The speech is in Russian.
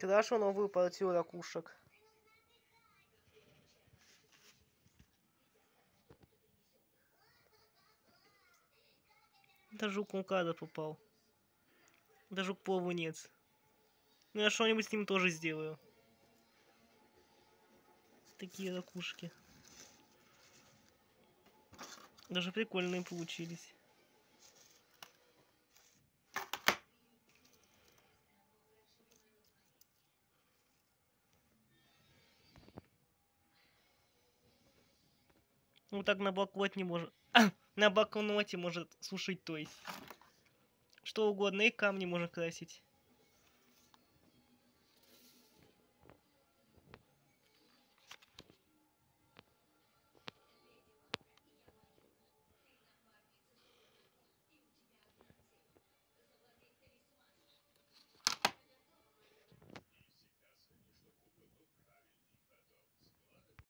Же новую партию ракушек? Даже жук Мукада попал. Даже жук плавунец. Ну я что-нибудь с ним тоже сделаю. Такие ракушки. Даже прикольные получились. Ну так на блокноте может... на блокноте может сушить, то есть. Что угодно, и камни можно красить.